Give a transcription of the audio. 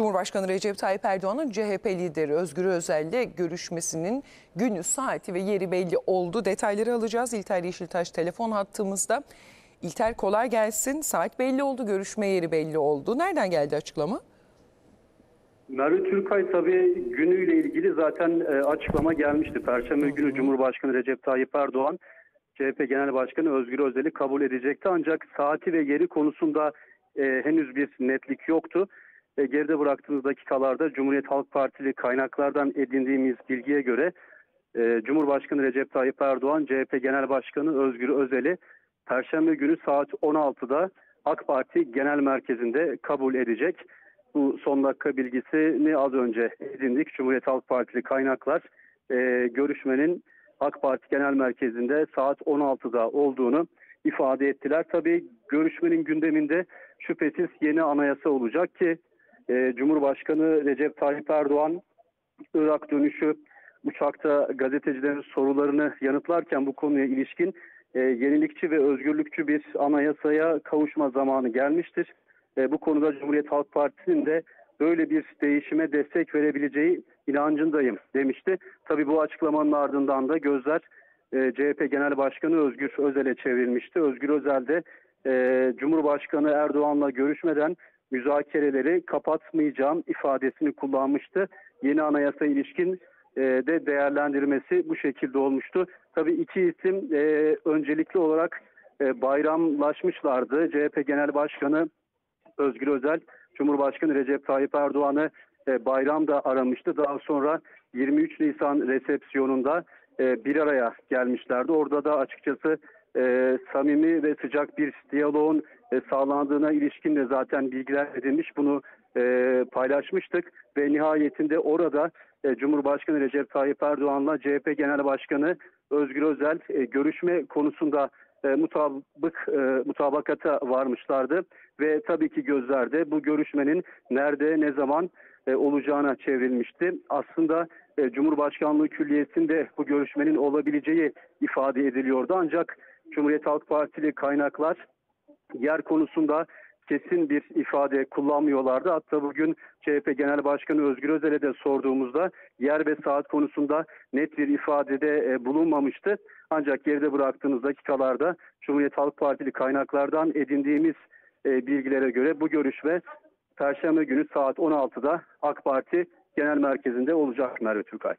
Cumhurbaşkanı Recep Tayyip Erdoğan'ın CHP lideri Özgür Özel'le görüşmesinin günü, saati ve yeri belli oldu. Detayları alacağız. İlter Yeşiltaş telefon hattımızda. İlter kolay gelsin. Saat belli oldu, görüşme yeri belli oldu. Nereden geldi açıklama? Merve Türkay tabii günüyle ilgili zaten e, açıklama gelmişti. Perşembe günü Cumhurbaşkanı Recep Tayyip Erdoğan CHP Genel Başkanı Özgür Özel'i kabul edecekti. Ancak saati ve yeri konusunda e, henüz bir netlik yoktu. E, geride bıraktığımız dakikalarda Cumhuriyet Halk Partili kaynaklardan edindiğimiz bilgiye göre e, Cumhurbaşkanı Recep Tayyip Erdoğan CHP Genel Başkanı Özgür Özel'i Perşembe günü saat 16'da AK Parti Genel Merkezi'nde kabul edecek. Bu son dakika bilgisini az önce edindik. Cumhuriyet Halk Partili kaynaklar e, görüşmenin AK Parti Genel Merkezi'nde saat 16'da olduğunu ifade ettiler. Tabii görüşmenin gündeminde şüphesiz yeni anayasa olacak ki e, Cumhurbaşkanı Recep Tayyip Erdoğan Irak dönüşü uçakta gazetecilerin sorularını yanıtlarken bu konuya ilişkin e, yenilikçi ve özgürlükçü bir anayasaya kavuşma zamanı gelmiştir. E, bu konuda Cumhuriyet Halk Partisi'nin de böyle bir değişime destek verebileceği inancındayım demişti. Tabii bu açıklamanın ardından da gözler e, CHP Genel Başkanı Özgür Özel'e çevrilmişti. Özgür Özel de e, Cumhurbaşkanı Erdoğan'la görüşmeden müzakereleri kapatmayacağım ifadesini kullanmıştı. Yeni anayasa ilişkin e, de değerlendirmesi bu şekilde olmuştu. Tabii iki isim e, öncelikli olarak e, bayramlaşmışlardı. CHP Genel Başkanı Özgür Özel, Cumhurbaşkanı Recep Tayyip Erdoğan'ı bayramda aramıştı. Daha sonra 23 Nisan resepsiyonunda bir araya gelmişlerdi. Orada da açıkçası e, samimi ve sıcak bir diyaloğun e, sağlandığına ilişkin de zaten bilgiler edilmiş. Bunu e, paylaşmıştık ve nihayetinde orada e, Cumhurbaşkanı Recep Tayyip Erdoğan'la CHP Genel Başkanı Özgür Özel e, görüşme konusunda e, mutabık e, mutabakata varmışlardı ve tabii ki gözlerde bu görüşmenin nerede ne zaman e, olacağına çevrilmişti. Aslında e, Cumhurbaşkanlığı Külliyesi'nde bu görüşmenin olabileceği ifade ediliyordu ancak Cumhuriyet Halk Partili kaynaklar yer konusunda kesin bir ifade kullanmıyorlardı. Hatta bugün CHP Genel Başkanı Özgür Özel'e de sorduğumuzda yer ve saat konusunda net bir ifadede e, bulunmamıştı. Ancak geride bıraktığımız dakikalarda Cumhuriyet Halk Partili kaynaklardan edindiğimiz e, bilgilere göre bu görüşme Perşembe günü saat 16'da AK Parti Genel Merkezi'nde olacak Merve Türkay.